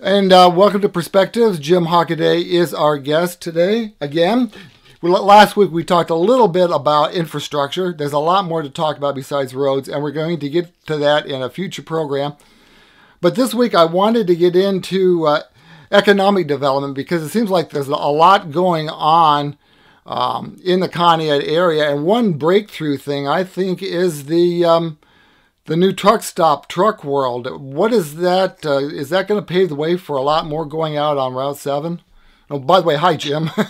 And uh, welcome to Perspectives. Jim Hockaday is our guest today again. Last week we talked a little bit about infrastructure. There's a lot more to talk about besides roads, and we're going to get to that in a future program. But this week I wanted to get into uh, economic development because it seems like there's a lot going on um, in the Conneaut area. And one breakthrough thing I think is the um, the new truck stop, Truck World. What is that? Uh, is that going to pave the way for a lot more going out on Route 7? Oh, by the way, hi, Jim. well,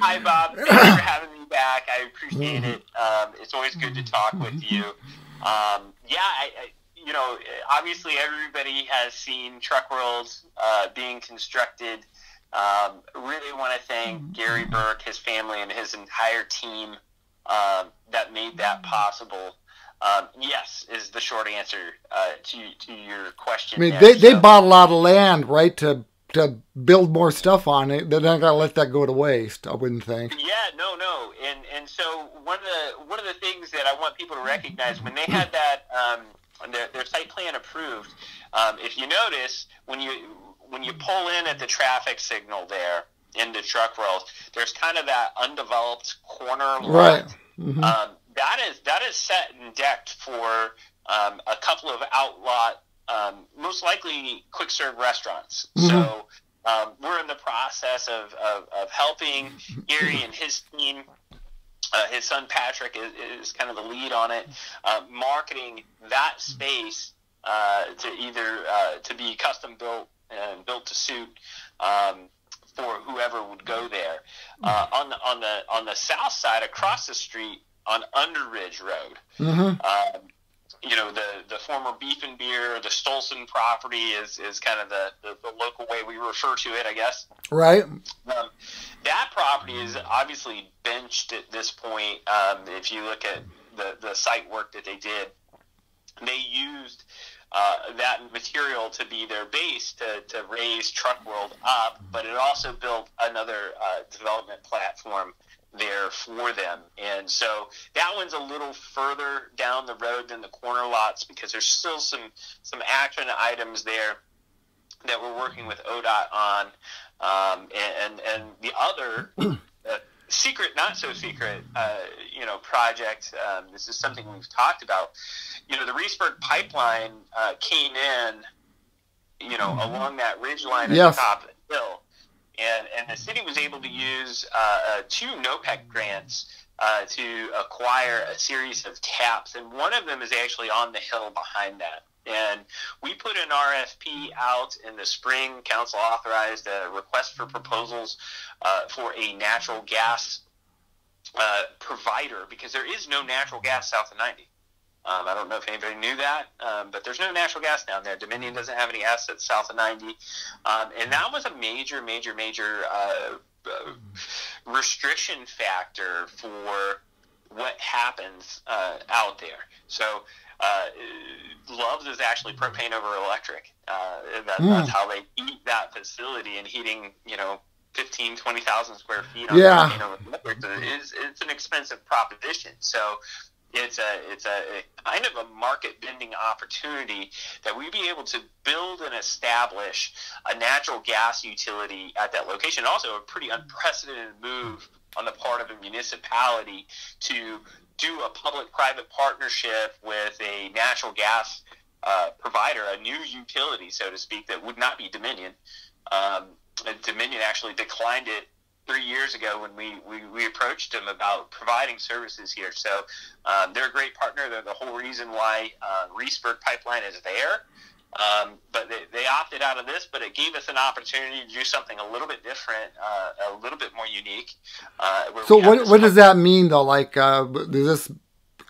hi, Bob. Thanks for having me back. I appreciate it. Um, it's always good to talk with you. Um, yeah, I, I, you know, obviously everybody has seen Truck World uh, being constructed. Um, really want to thank Gary Burke, his family, and his entire team um, that made that possible. Um, yes, is the short answer uh, to to your question. I mean, there. they they so, bought a lot of land, right, to to build more stuff on it. They're not gonna let that go to waste. I wouldn't think. Yeah, no, no, and and so one of the one of the things that I want people to recognize when they had that um, their their site plan approved, um, if you notice when you when you pull in at the traffic signal there into Truck World, there's kind of that undeveloped corner right. Mm-hmm. Um, that is that is set and decked for um, a couple of outlot, um, most likely quick serve restaurants. Mm-hmm. So um, we're in the process of, of, of helping Gary and his team. Uh, his son Patrick is, is, kind of the lead on it, uh, marketing that space uh, to either uh, to be custom built and built to suit um, for whoever would go there. Uh, on the on the on the south side, across the street on Underridge Road, mm-hmm. um, you know the the former Beef and Beer, the Stolson property is is kind of the, the, the local way we refer to it, I guess. Right. Um, that property is obviously benched at this point. Um, if you look at the the site work that they did, they used uh, that material to be their base to, to raise Truck World up, but it also built another uh, development platform there for them. And so that one's a little further down the road than the corner lots because there's still some some action items there that we're working with ODOT on. Um, and, and the other secret, not so secret, uh, you know, project. Um, this is something we've talked about you know, the Reesburg pipeline uh, came in, you know, mm-hmm. along that ridge line at yes. the top of the hill. And, and the city was able to use uh, uh, two NOPEC grants uh, to acquire a series of taps, and one of them is actually on the hill behind that. And we put an RFP out in the spring. Council authorized a request for proposals uh, for a natural gas uh, provider because there is no natural gas south of 90. Um, I don't know if anybody knew that, um, but there's no natural gas down there. Dominion doesn't have any assets south of 90. Um, and that was a major, major, major uh, uh, restriction factor for what happens uh, out there. So uh, Love's is actually propane over electric. Uh, that, mm. That's how they heat that facility and heating, you know, 15, 20,000 square feet on yeah. electric is it's an expensive proposition. So it's a it's a, a kind of a market bending opportunity that we be able to build and establish a natural gas utility at that location. Also, a pretty unprecedented move on the part of a municipality to do a public-private partnership with a natural gas uh, provider, a new utility, so to speak, that would not be Dominion. Um, Dominion actually declined it three years ago when we, we, we approached them about providing services here. So um, they're a great partner. They're the whole reason why uh, Reesburg Pipeline is there. Um, but they, they opted out of this, but it gave us an opportunity to do something a little bit different, uh, a little bit more unique. Uh, so what, what does that mean though? Like, uh, is this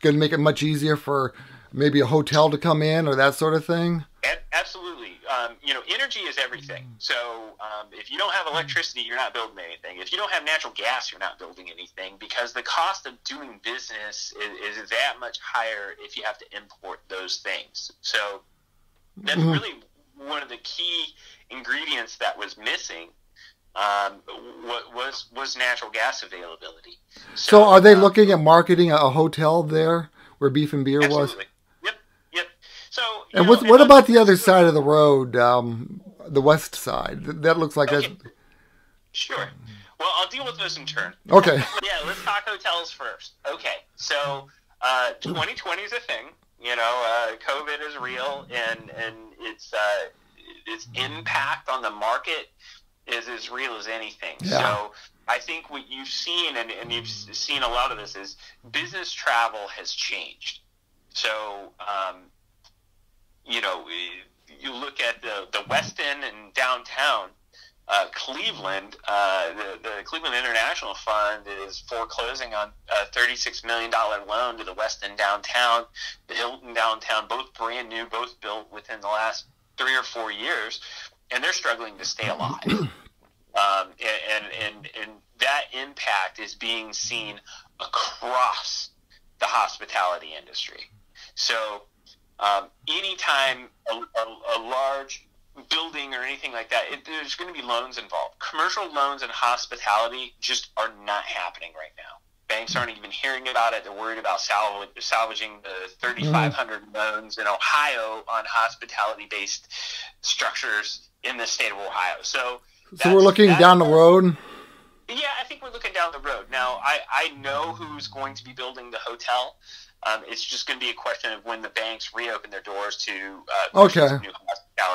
going to make it much easier for maybe a hotel to come in or that sort of thing? Absolutely um, you know, energy is everything. Mm. So um, if you don't have electricity, you're not building anything. If you don't have natural gas, you're not building anything because the cost of doing business is, is that much higher if you have to import those things. So that's mm-hmm. really one of the key ingredients that was missing um, was was natural gas availability. So, so are they um, looking at marketing a hotel there where Beef and Beer absolutely. was? Yep, yep. So And what what about the other side of the road, um, the west side? That looks like okay. that's. Sure. Well, I'll deal with those in turn. Okay. yeah, let's talk hotels first. Okay, so uh, 2020 is a thing. You know, uh, COVID is real, and and its uh, its impact on the market is as real as anything. Yeah. So I think what you've seen, and, and you've seen a lot of this, is business travel has changed. So, um, you know, you look at the, the Westin and downtown, uh, Cleveland, uh, the, the Cleveland International Fund is foreclosing on a $36 million loan to the Westin downtown, the Hilton downtown, both brand new, both built within the last three or four years, and they're struggling to stay alive. Um, and, and, and that impact is being seen across the hospitality industry. So, um, anytime a, a, a, large building or anything like that, it, there's going to be loans involved. Commercial loans and hospitality just are not happening right now. Banks aren't even hearing about it. They're worried about salv- salvaging the 3,500 mm-hmm. loans in Ohio on hospitality based structures in the state of Ohio. So, so we're looking down the road. Yeah, I think we're looking down the road. Now, I, I know who's going to be building the hotel. Um, it's just going to be a question of when the banks reopen their doors to uh, okay.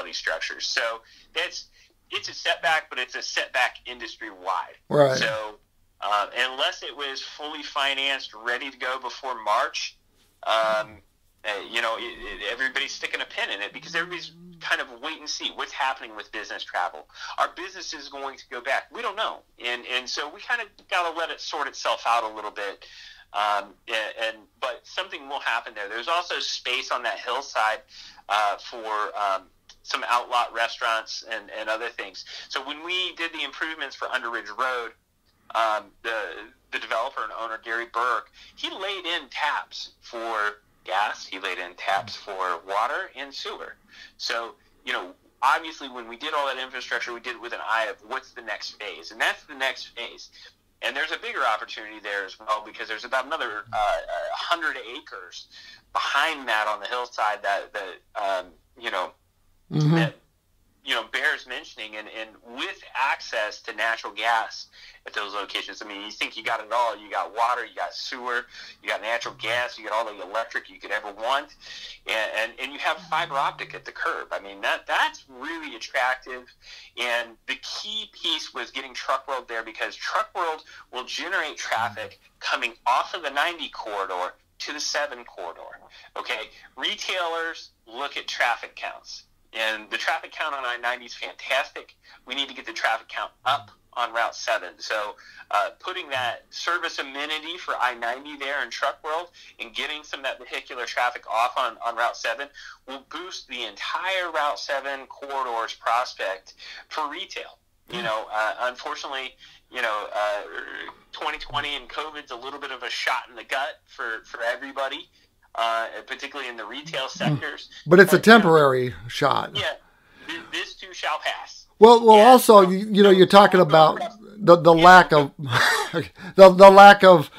Hospitality structures. So that's it's a setback, but it's a setback industry wide. Right. So uh, unless it was fully financed, ready to go before March, um, uh, you know, it, it, everybody's sticking a pin in it because everybody's kind of wait and see what's happening with business travel. Our business is going to go back. We don't know, and and so we kind of got to let it sort itself out a little bit. Um, and, and, but something will happen there. There's also space on that hillside uh, for um, some outlot restaurants and, and other things. So when we did the improvements for Underridge Road, um, the the developer and owner Gary Burke, he laid in taps for gas. He laid in taps for water and sewer. So, you know, obviously when we did all that infrastructure, we did it with an eye of what's the next phase. And that's the next phase. And there's a bigger opportunity there as well because there's about another uh, 100 acres behind that on the hillside that, that um, you know, mm-hmm. that you know bears mentioning and, and with access to natural gas at those locations i mean you think you got it all. You got water you got sewer you got natural gas you got all the electric you could ever want. And, and, and you have fiber optic at the curb. I mean that that's really attractive. And the key piece was getting truck world there because truck world will generate traffic coming off of the 90 corridor to the 7 corridor. Okay? Retailers look at traffic counts and the traffic count on I 90 is fantastic. We need to get the traffic count up on Route 7. So uh, putting that service amenity for I 90 there in Truck World and getting some of that vehicular traffic off on, on Route 7 will boost the entire Route 7 corridor's prospect for retail. You know, uh, unfortunately, you know, uh, 2020 and COVID's a little bit of a shot in the gut for, for everybody uh, particularly in the retail hmm. sectors. But it's but, a temporary you know, shot. Yeah, this too shall pass. Well, well, yeah, also, so, you, you know, you're talking about the the yeah. lack of the the lack of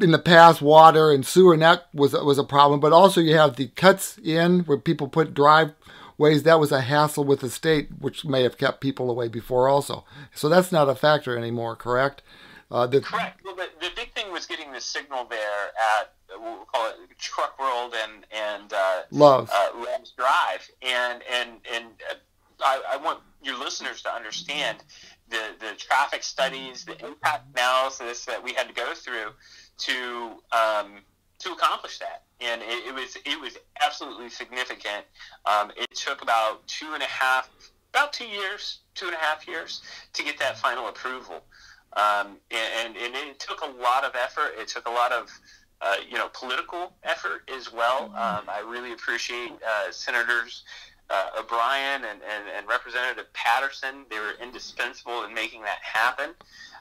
in the past water and sewer, and that was was a problem. But also, you have the cuts in where people put driveways. That was a hassle with the state, which may have kept people away before, also. So that's not a factor anymore, correct? Uh, the, correct. Well, the, the big thing was getting the signal there at we'll call it Truck World and and uh, Love uh, Love's Drive, and and and uh, I, I, want your listeners to understand the the traffic studies, the impact analysis that we had to go through to um, to accomplish that, and it, it, was it was absolutely significant. Um, it took about two and a half, about two years, two and a half years to get that final approval. Um, and, and, it took a lot of effort. It took a lot of uh, you know, political effort as well. Mm-hmm. Um, I really appreciate uh, Senators uh, O'Brien and, and, and, Representative Patterson. They were indispensable in making that happen.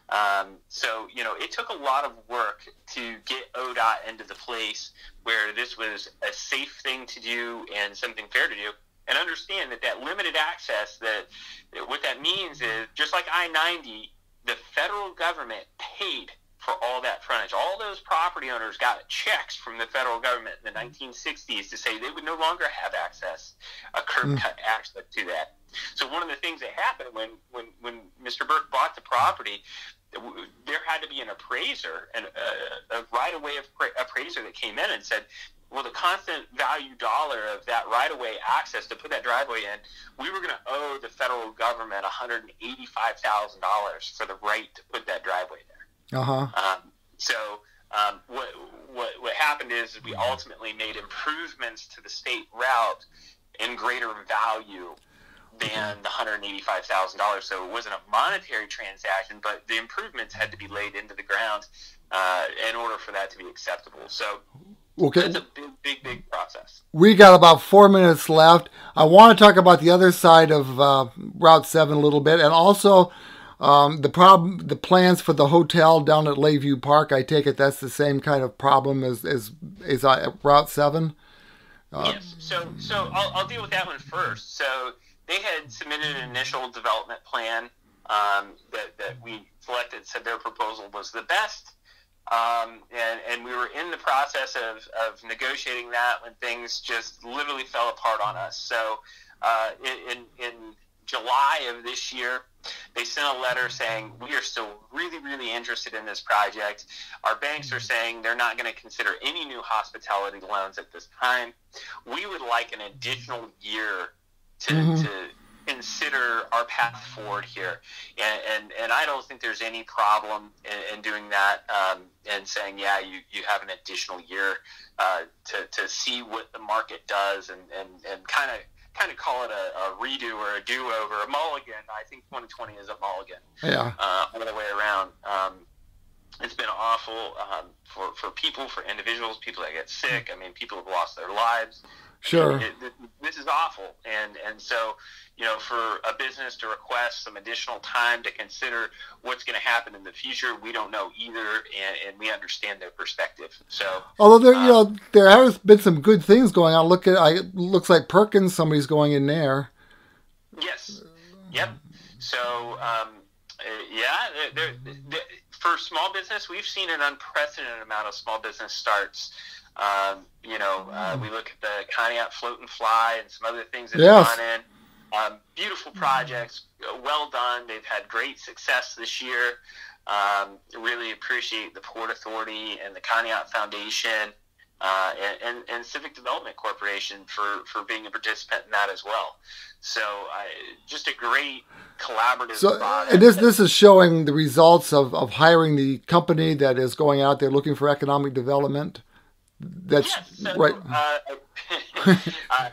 Um, so, you know, it took a lot of work to get ODOT into the place where this was a safe thing to do and something fair to do. And understand that that limited access, that what that means is just like I 90, the federal government paid for all that frontage. All those property owners got checks from the federal government in the 1960s to say they would no longer have access, a curb mm. cut access to that. So one of the things that happened when, when, when Mr. Burke bought the property, there had to be an appraiser and a, a right of way appraiser that came in and said, well, the constant value dollar of that right of way access to put that driveway in, we were going to owe the federal government $185,000 for the right to put that driveway there. Uh huh. Um, so um, what, what, what happened is we ultimately made improvements to the state route in greater value than the $185,000. So it wasn't a monetary transaction, but the improvements had to be laid into the ground uh, in order for that to be acceptable. So Okay. It's a big, big, big process. We got about four minutes left. I want to talk about the other side of uh, Route Seven a little bit, and also um, the problem, the plans for the hotel down at Lakeview Park. I take it that's the same kind of problem as as, as Route Seven. Uh, yes. So, so I'll, I'll deal with that one first. So they had submitted an initial development plan um, that that we selected. Said their proposal was the best. Um, and, and we were in the process of, of negotiating that when things just literally fell apart on us. So uh, in, in July of this year, they sent a letter saying we are still really, really interested in this project. Our banks are saying they're not going to consider any new hospitality loans at this time. We would like an additional year to, mm-hmm. to consider our path forward here. And, and, and I don't think there's any problem in, in doing that um, and saying, yeah, you, you have an additional year uh, to, to see what the market does and, and, and kind of kind of call it a, a, redo or a do-over, a mulligan. I think 2020 is a mulligan. Yeah. Uh, all the way around. Um, it's been awful um, for, for people, for individuals, people that get sick. I mean, people have lost their lives. Sure. It, it, this is awful, and and so you know, for a business to request some additional time to consider what's going to happen in the future, we don't know either, and, and we understand their perspective. So, although there, um, you know, there has been some good things going on. Look at, I looks like Perkins, somebody's going in there. Yes. Yep. So, um, uh, yeah, they're, they're, for small business, we've seen an unprecedented amount of small business starts. Um, you know, uh, we look at the Conneaut Float and Fly and some other things that yes. have gone in. Um, beautiful projects, uh, well done. They've had great success this year. Um, really appreciate the Port Authority and the Conneaut Foundation uh, and, and, and, Civic Development Corporation for, for being a participant in that as well. So uh, just a great collaborative. So and this this is showing the results of, of hiring the company that is going out there looking for economic development. That's yes, so, right. Uh, uh,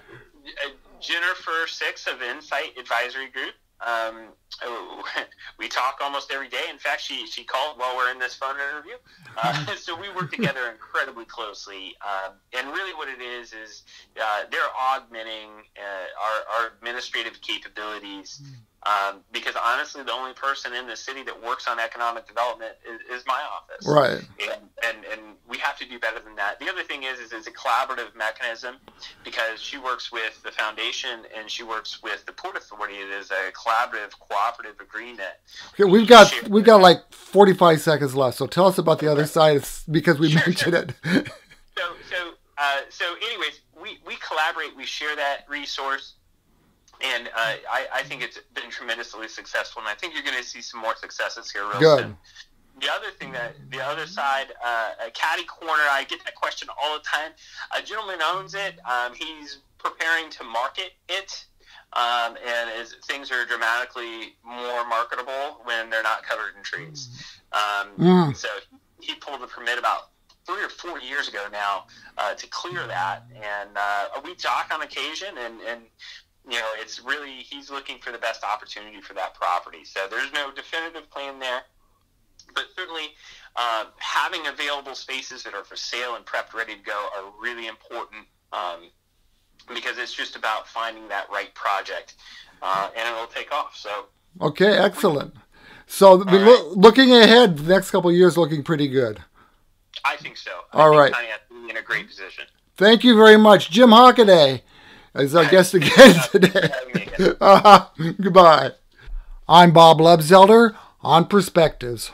Jennifer Six of Insight Advisory Group. Um, we talk almost every day. In fact, she, she called while we're in this phone interview. Uh, so we work together incredibly closely. Um, and really, what it is is uh, they're augmenting uh, our, our administrative capabilities um, because honestly, the only person in the city that works on economic development is, is my office. Right. And, and, and we have to do better than that. The other thing is, is it's a collaborative mechanism because she works with the foundation and she works with the Port Authority. It is a collaborative, cooperative agreement. Okay, we've got we've got like forty five seconds left. So tell us about the other side, because we sure, mentioned sure. it. so so uh, so, anyways, we we collaborate. We share that resource and uh, I, I, think it's been tremendously successful, and I think you're going to see some more successes here real Good. soon. The other thing that the other side, uh, Caddy Corner, I get that question all the time. A gentleman owns it. Um, he's preparing to market it, um, and as things are dramatically more marketable when they're not covered in trees. Um, mm. So he pulled the permit about three or four years ago now uh, to clear that, and uh, we talk on occasion, and, and you know, it's really he's looking for the best opportunity for that property. So there's no definitive plan there, but certainly uh, having available spaces that are for sale and prepped, ready to go, are really important um, because it's just about finding that right project, uh, and it'll take off. So okay, excellent. So right. looking ahead, the next couple years looking pretty good. I think so. All I right. in a great position. Thank you very much, Jim Hockaday as our guest again today. uh, goodbye. I'm Bob Lebzelter on Perspectives.